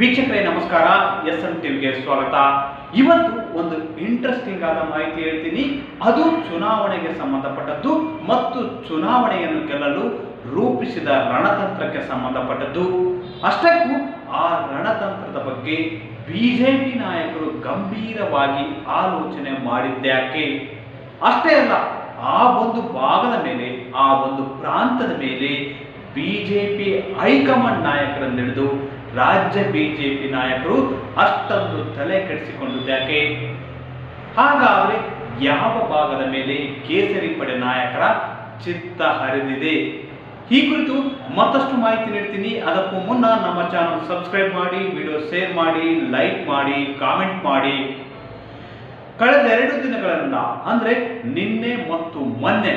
ವೀಕ್ಷಕರೇ, ನಮಸ್ಕಾರ. S M ಟಿವಿಗೆ ಸ್ವಾಗತ. ಇವತ್ತು ಒಂದು ಇಂಟ್ರೆಸ್ಟಿಂಗ್ ಆದ ಮಾಹಿತಿ ಹೇಳ್ತೀನಿ. ಅದು ಚುನಾವಣೆಗೆ ಸಂಬಂಧಪಟ್ಟದ್ದು ಮತ್ತು ಚುನಾವಣೆಯನ್ನು ಗೆಲ್ಲಲು ರೂಪಿಸಿದ ರಣತಂತ್ರಕ್ಕೆ ಸಂಬಂಧಪಟ್ಟದ್ದು. ಅಷ್ಟಕ್ಕೂ ಆ ರಣತಂತ್ರದ ಬಗ್ಗೆ ಬಿಜೆಪಿ ನಾಯಕರು ಗಂಭೀರವಾಗಿ ಆಲೋಚನೆ ಮಾಡಿದ್ದ್ಯಾಕೆ ಅಷ್ಟೇ ಅಲ್ಲ, ಆ ಒಂದು ಭಾಗದ ಮೇಲೆ, ಆ ಒಂದು ಪ್ರಾಂತದ ಮೇಲೆ ಬಿಜೆಪಿ ಹೈಕಮಾಂಡ್ ನಾಯಕರನ್ನು ಹಿಡಿದು ರಾಜ್ಯ ಬಿಜೆಪಿ ನಾಯಕರು ಅಷ್ಟೊಂದು ತಲೆ ಕೆಡಿಸಿಕೊಂಡಿದ್ಯಾಕೆ ಹಾಗಾದರೆ ಯಾವ ಭಾಗದ ಮೇಲೆ ಕೇಸರಿ ಪಡೆ ನಾಯಕರ ಚಿತ್ತ ಹರಿದಿದೆ? ಈ ಕುರಿತು ಮತ್ತಷ್ಟು ಮಾಹಿತಿ ನೀಡ್ತೀನಿ. ಅದಕ್ಕೂ ಮುನ್ನ ನಮ್ಮ ಚಾನಲ್ ಸಬ್ಸ್ಕ್ರೈಬ್ ಮಾಡಿ, ವಿಡಿಯೋ ಶೇರ್ ಮಾಡಿ, ಲೈಕ್ ಮಾಡಿ, ಕಾಮೆಂಟ್ ಮಾಡಿ. ಕಳೆದ ಎರಡು ದಿನಗಳಿಂದ, ಅಂದ್ರೆ ನಿನ್ನೆ ಮತ್ತು ಮೊನ್ನೆ,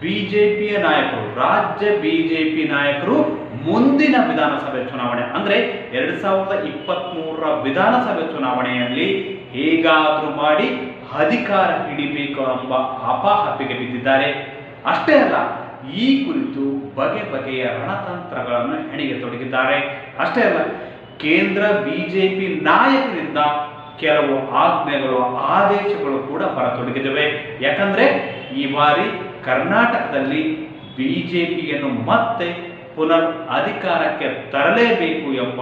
ಬಿಜೆಪಿಯ ನಾಯಕರು, ರಾಜ್ಯ ಬಿಜೆಪಿ ನಾಯಕರು ಮುಂದಿನ ವಿಧಾನಸಭೆ ಚುನಾವಣೆ, ಅಂದ್ರೆ ಎರಡ್ ಸಾವಿರದ ಇಪ್ಪತ್ತ್ ಮೂರರ ವಿಧಾನಸಭೆ ಚುನಾವಣೆಯಲ್ಲಿ ಹೇಗಾದ್ರೂ ಮಾಡಿ ಅಧಿಕಾರ ಹಿಡಿಬೇಕು ಎಂಬ ಅಪಾಹಪಿಗೆ ಬಿದ್ದಿದ್ದಾರೆ. ಅಷ್ಟೇ ಅಲ್ಲ, ಈ ಕುರಿತು ಬಗೆ ಬಗೆಯ ರಣತಂತ್ರಗಳನ್ನು ಹೆಣಿಗೆ ತೊಡಗಿದ್ದಾರೆ. ಅಷ್ಟೇ ಅಲ್ಲ, ಕೇಂದ್ರ ಬಿಜೆಪಿ ನಾಯಕರಿಂದ ಕೆಲವು ಆಜ್ಞೆಗಳು, ಆದೇಶಗಳು ಕೂಡ ಬರತೊಡಗಿದವೆ. ಯಾಕಂದ್ರೆ ಈ ಬಾರಿ ಕರ್ನಾಟಕದಲ್ಲಿ ಬಿಜೆಪಿಯನ್ನು ಮತ್ತೆ ಪುನರ್ ಅಧಿಕಾರಕ್ಕೆ ತರಲೇಬೇಕು ಎಂಬ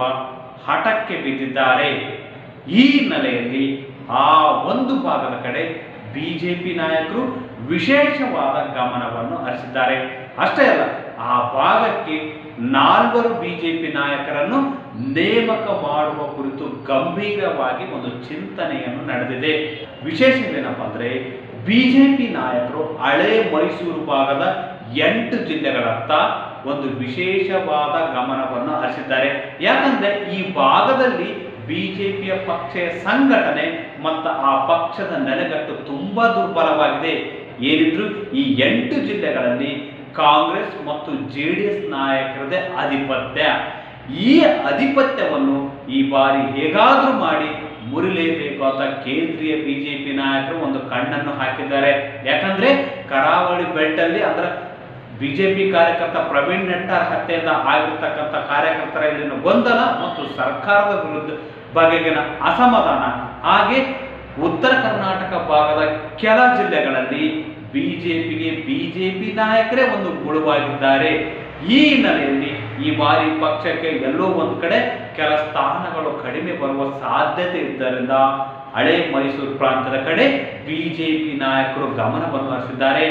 ಹಠಕ್ಕೆ ಬಿದ್ದಿದ್ದಾರೆ. ಈ ಹಿನ್ನೆಲೆಯಲ್ಲಿ ಆ ಒಂದು ಭಾಗದ ಕಡೆ ಬಿಜೆಪಿ ನಾಯಕರು ವಿಶೇಷವಾದ ಗಮನವನ್ನು ಹರಿಸಿದ್ದಾರೆ. ಅಷ್ಟೇ ಅಲ್ಲ, ಆ ಭಾಗಕ್ಕೆ ನಾಲ್ವರು ಬಿಜೆಪಿ ನಾಯಕರನ್ನು ನೇಮಕ ಮಾಡುವ ಕುರಿತು ಗಂಭೀರವಾಗಿ ಒಂದು ಚಿಂತನೆಯನ್ನು ನಡೆದಿದೆ. ವಿಶೇಷವೇನಪ್ಪ ಅಂದ್ರೆ ಬಿಜೆಪಿ ನಾಯಕರು ಹಳೆ ಮೈಸೂರು ಭಾಗದ ಎಂಟು ಜಿಲ್ಲೆಗಳತ್ತ ಒಂದು ವಿಶೇಷವಾದ ಗಮನವನ್ನು ಹರಿಸಿದ್ದಾರೆ. ಯಾಕಂದ್ರೆ ಈ ಭಾಗದಲ್ಲಿ ಬಿಜೆಪಿಯ ಪಕ್ಷದ ಸಂಘಟನೆ ಮತ್ತು ಆ ಪಕ್ಷದ ನೆಲೆಗಟ್ಟು ತುಂಬಾ ದುರ್ಬಲವಾಗಿದೆ. ಏನಿದ್ರು ಈ ಎಂಟು ಜಿಲ್ಲೆಗಳಲ್ಲಿ ಕಾಂಗ್ರೆಸ್ ಮತ್ತು ಜೆ ಡಿ ಎಸ್ ನಾಯಕರದೇ ಆಧಿಪತ್ಯ ಈ ಆಧಿಪತ್ಯವನ್ನು ಈ ಬಾರಿ ಹೇಗಾದರೂ ಮಾಡಿ ಮುರಿಲೇಬೇಕು ಅಂತ ಕೇಂದ್ರೀಯ ಬಿಜೆಪಿ ನಾಯಕರು ಒಂದು ಕಣ್ಣನ್ನು ಹಾಕಿದ್ದಾರೆ. ಯಾಕಂದ್ರೆ ಕರಾವಳಿ ಬೆಲ್ಟ್ ಅಲ್ಲಿ ಅಂದ್ರೆ ಬಿಜೆಪಿ ಕಾರ್ಯಕರ್ತ ಪ್ರವೀಣ್ ನೆಟ್ಟಾರ್ ಹತ್ಯೆಯಿಂದ ಆಗಿರ್ತಕ್ಕಂಥ ಕಾರ್ಯಕರ್ತರ ಇಲ್ಲಿನ ಗೊಂದಲ ಮತ್ತು ಸರ್ಕಾರದ ವಿರುದ್ಧ ಬಗೆಗಿನ ಅಸಮಾಧಾನ. ಹಾಗೆ ಉತ್ತರ ಕರ್ನಾಟಕ ಭಾಗದ ಕೆಲ ಜಿಲ್ಲೆಗಳಲ್ಲಿ ಬಿಜೆಪಿಗೆ ಬಿಜೆಪಿ ನಾಯಕರೇ ಒಂದು ಗುಳುವಾಗಿದ್ದಾರೆ. ಈ ಹಿನ್ನೆಲೆಯಲ್ಲಿ ಈ ಬಾರಿ ಪಕ್ಷಕ್ಕೆ ಎಲ್ಲೋ ಒಂದು ಕಡೆ ಕೆಲ ಸ್ಥಾನಗಳು ಕಡಿಮೆ ಬರುವ ಸಾಧ್ಯತೆ ಇದ್ದರಿಂದ ಹಳೆ ಮೈಸೂರು ಪ್ರಾಂತದ ಕಡೆ ಬಿಜೆಪಿ ನಾಯಕರು ಗಮನವನ್ನು ಹರಿಸಿದ್ದಾರೆ.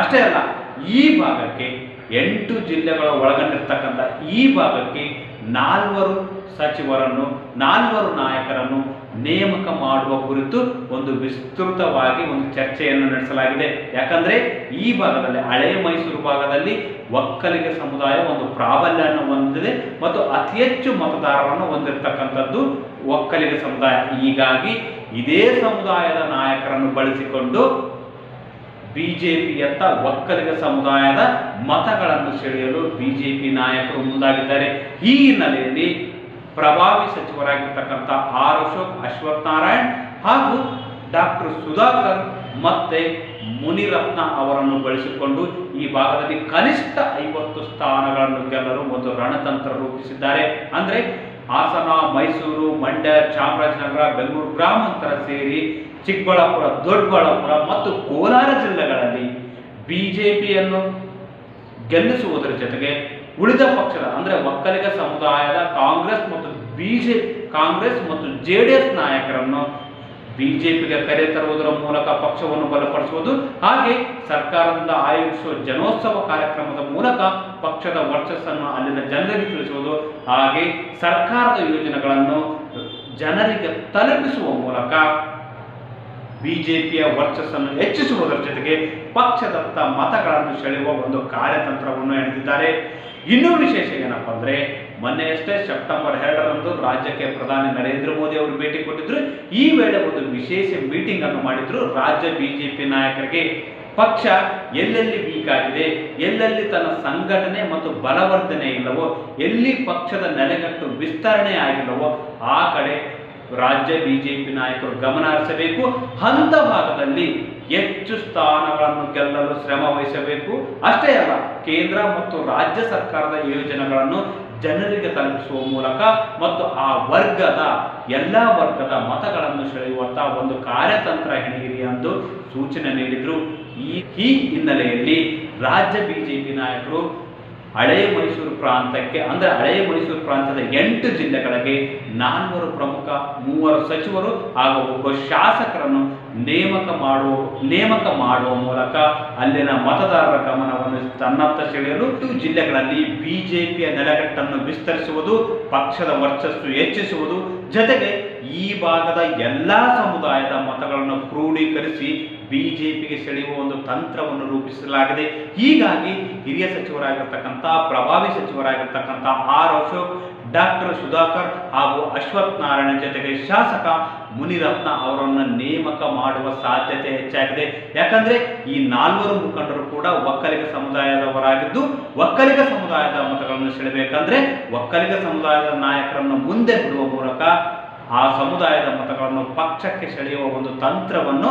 ಅಷ್ಟೇ ಅಲ್ಲ, ಈ ಭಾಗಕ್ಕೆ ಎಂಟು ಜಿಲ್ಲೆಗಳ ಒಳಗೊಂಡಿರ್ತಕ್ಕಂಥ ಈ ಭಾಗಕ್ಕೆ ನಾಲ್ವರು ಸಚಿವರನ್ನು, ನಾಲ್ವರು ನಾಯಕರನ್ನು ನೇಮಕ ಮಾಡುವ ಕುರಿತು ಒಂದು ವಿಸ್ತೃತವಾಗಿ ಒಂದು ಚರ್ಚೆಯನ್ನು ನಡೆಸಲಾಗಿದೆ. ಯಾಕಂದ್ರೆ ಈ ಭಾಗದಲ್ಲಿ ಹಳೆ ಮೈಸೂರು ಭಾಗದಲ್ಲಿ ಒಕ್ಕಲಿಗ ಸಮುದಾಯ ಒಂದು ಪ್ರಾಬಲ್ಯವನ್ನು ಹೊಂದಿದೆ ಮತ್ತು ಅತಿ ಹೆಚ್ಚು ಮತದಾರರನ್ನು ಹೊಂದಿರತಕ್ಕಂಥದ್ದು ಒಕ್ಕಲಿಗ ಸಮುದಾಯ. ಹೀಗಾಗಿ ಇದೇ ಸಮುದಾಯದ ನಾಯಕರನ್ನು ಬಳಸಿಕೊಂಡು ಬಿಜೆಪಿಯತ್ತ ಒಕ್ಕಲಿಗ ಸಮುದಾಯದ ಮತಗಳನ್ನು ಸೆಳೆಯಲು ಬಿಜೆಪಿ ನಾಯಕರು ಮುಂದಾಗಿದ್ದಾರೆ. ಈ ಹಿನ್ನೆಲೆಯಲ್ಲಿ ಪ್ರಭಾವಿ ಸಚಿವರಾಗಿರ್ತಕ್ಕಂಥ ಆರ್ ಅಶೋಕ್ ಅಶ್ವಥ್ ನಾರಾಯಣ್ ಹಾಗೂ ಡಾಕ್ಟರ್ ಸುಧಾಕರ್ ಮತ್ತೆ ಮುನಿರತ್ನ ಅವರನ್ನು ಬಳಸಿಕೊಂಡು ಈ ಭಾಗದಲ್ಲಿ ಕನಿಷ್ಠ ಐವತ್ತು ಸ್ಥಾನಗಳನ್ನು ಗೆಲ್ಲಲು ಒಂದು ರಣತಂತ್ರ ರೂಪಿಸಿದ್ದಾರೆ. ಅಂದ್ರೆ ಹಾಸನ, ಮೈಸೂರು, ಮಂಡ್ಯ, ಚಾಮರಾಜನಗರ, ಬೆಂಗಳೂರು ಗ್ರಾಮಾಂತರ ಸೇರಿ ಚಿಕ್ಕಬಳ್ಳಾಪುರ, ದೊಡ್ಡಬಳ್ಳಾಪುರ ಮತ್ತು ಕೋಲಾರ ಜಿಲ್ಲೆಗಳಲ್ಲಿ ಬಿಜೆಪಿಯನ್ನು ಗೆಲ್ಲಿಸುವುದರ ಜೊತೆಗೆ ಉಳಿದ ಪಕ್ಷದ, ಅಂದರೆ ಒಕ್ಕಲಿಗ ಸಮುದಾಯದ ಕಾಂಗ್ರೆಸ್ ಮತ್ತು ಬಿಜೆ, ಕಾಂಗ್ರೆಸ್ ಮತ್ತು ಜೆ ಡಿ ಎಸ್ ನಾಯಕರನ್ನು ಬಿಜೆಪಿಗೆ ಕರೆ ತರುವುದರ ಮೂಲಕ ಪಕ್ಷವನ್ನು ಬಲಪಡಿಸುವುದು ಹಾಗೆ ಸರ್ಕಾರದಿಂದ ಆಯೋಜಿಸುವ ಜನೋತ್ಸವ ಕಾರ್ಯಕ್ರಮದ ಮೂಲಕ ಪಕ್ಷದ ವರ್ಚಸ್ಸನ್ನು ಅಲ್ಲಿನ ಜನರಿಗೆ ತಿಳಿಸುವುದು ಹಾಗೆ ಸರ್ಕಾರದ ಯೋಜನೆಗಳನ್ನು ಜನರಿಗೆ ತಲುಪಿಸುವ ಮೂಲಕ ಬಿಜೆಪಿಯ ವರ್ಚಸ್ಸನ್ನು ಹೆಚ್ಚಿಸುವುದರ ಜೊತೆಗೆ ಪಕ್ಷದತ್ತ ಮತಗಳನ್ನು ಸೆಳೆಯುವ ಒಂದು ಕಾರ್ಯತಂತ್ರವನ್ನು ಎಳೆದಿದ್ದಾರೆ. ಇನ್ನೂ ವಿಶೇಷ ಏನಪ್ಪ ಅಂದರೆ, ಮೊನ್ನೆಯಷ್ಟೇ ಸೆಪ್ಟೆಂಬರ್ ಎರಡರಂದು ರಾಜ್ಯಕ್ಕೆ ಪ್ರಧಾನಿ ನರೇಂದ್ರ ಮೋದಿ ಅವರು ಭೇಟಿ ಕೊಟ್ಟಿದ್ರು. ಈ ವೇಳೆ ಒಂದು ವಿಶೇಷ ಮೀಟಿಂಗ್ ಅನ್ನು ಮಾಡಿದ್ರು ರಾಜ್ಯ ಬಿಜೆಪಿ ನಾಯಕರಿಗೆ. ಪಕ್ಷ ಎಲ್ಲೆಲ್ಲಿ ವೀಕ್ ಆಗಿದೆ, ಎಲ್ಲೆಲ್ಲಿ ತನ್ನ ಸಂಘಟನೆ ಮತ್ತು ಬಲವರ್ಧನೆ ಇಲ್ಲವೋ, ಎಲ್ಲಿ ಪಕ್ಷದ ನೆಲೆಗಟ್ಟು ವಿಸ್ತರಣೆ ಆಗಿಲ್ಲವೋ, ಆ ಕಡೆ ರಾಜ್ಯ ಬಿಜೆಪಿ ನಾಯಕರು ಗಮನ ಹರಿಸಬೇಕು. ಹಂತ ಭಾಗದಲ್ಲಿ ಹೆಚ್ಚು ಸ್ಥಾನಗಳನ್ನು ಗೆಲ್ಲಲು ಶ್ರಮ ವಹಿಸಬೇಕು. ಅಷ್ಟೇ ಅಲ್ಲ, ಕೇಂದ್ರ ಮತ್ತು ರಾಜ್ಯ ಸರ್ಕಾರದ ಯೋಜನೆಗಳನ್ನು ಜನರಿಗೆ ತಲುಪಿಸುವ ಮೂಲಕ ಮತ್ತು ಆ ವರ್ಗದ ಎಲ್ಲ ವರ್ಗದ ಮತಗಳನ್ನು ಸೆಳೆಯುವಂತಹ ಒಂದು ಕಾರ್ಯತಂತ್ರ ಹೆಣಗಿರಿ ಎಂದು ಸೂಚನೆ ನೀಡಿದ್ರು. ಈ ಈ ಹಿನ್ನೆಲೆಯಲ್ಲಿ ರಾಜ್ಯ ಬಿಜೆಪಿ ನಾಯಕರು ಹಳೆಯ ಮೈಸೂರು ಪ್ರಾಂತಕ್ಕೆ, ಅಂದರೆ ಹಳೆಯ ಮೈಸೂರು ಪ್ರಾಂತದ ಎಂಟು ಜಿಲ್ಲೆಗಳಿಗೆ ನಾಲ್ವರು ಪ್ರಮುಖ, ಮೂವರು ಸಚಿವರು ಹಾಗೂ ಒಬ್ಬ ಶಾಸಕರನ್ನು ನೇಮಕ ಮಾಡುವ ನೇಮಕ ಮಾಡುವ ಮೂಲಕ ಅಲ್ಲಿನ ಮತದಾರರ ಗಮನವನ್ನು ತನ್ನತ್ತ ಸೆಳೆಯಲು ಜಿಲ್ಲೆಗಳಲ್ಲಿ ಬಿಜೆಪಿಯ ನೆಲೆಗಟ್ಟನ್ನು ವಿಸ್ತರಿಸುವುದು, ಪಕ್ಷದ ವರ್ಚಸ್ಸು ಹೆಚ್ಚಿಸುವುದು, ಜೊತೆಗೆ ಈ ಭಾಗದ ಎಲ್ಲ ಸಮುದಾಯದ ಮತಗಳನ್ನು ಕ್ರೋಢೀಕರಿಸಿ ಬಿಜೆಪಿಗೆ ಸೆಳೆಯುವ ಒಂದು ತಂತ್ರವನ್ನು ರೂಪಿಸಲಾಗಿದೆ. ಹೀಗಾಗಿ ಹಿರಿಯ ಸಚಿವರಾಗಿರ್ತಕ್ಕಂಥ, ಪ್ರಭಾವಿ ಸಚಿವರಾಗಿರ್ತಕ್ಕಂಥ ಆರ್ ಅಶೋಕ್, ಡಾಕ್ಟರ್ ಸುಧಾಕರ್ ಹಾಗೂ ಅಶ್ವಥ್ ನಾರಾಯಣ ಜೊತೆಗೆ ಶಾಸಕ ಮುನಿರತ್ನ ಅವರನ್ನು ನೇಮಕ ಮಾಡುವ ಸಾಧ್ಯತೆ ಹೆಚ್ಚಾಗಿದೆ. ಯಾಕಂದ್ರೆ ಈ ನಾಲ್ವರು ಮುಖಂಡರು ಕೂಡ ಒಕ್ಕಲಿಗ ಸಮುದಾಯದವರಾಗಿದ್ದು, ಒಕ್ಕಲಿಗ ಸಮುದಾಯದ ಮತಗಳನ್ನು ಸೆಳೆಬೇಕಂದ್ರೆ ಒಕ್ಕಲಿಗ ಸಮುದಾಯದ ನಾಯಕರನ್ನು ಮುಂದೆ ಬಿಡುವ ಮೂಲಕ ಆ ಸಮುದಾಯದ ಮತಗಳನ್ನು ಪಕ್ಷಕ್ಕೆ ಸೆಳೆಯುವ ಒಂದು ತಂತ್ರವನ್ನು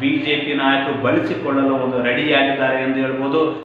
ಬಿಜೆಪಿ ನಾಯಕರು ಬಳಸಿಕೊಳ್ಳಲು ಒಂದು ರೆಡಿಯಾಗಿದ್ದಾರೆ ಎಂದು ಹೇಳ್ಬೋದು.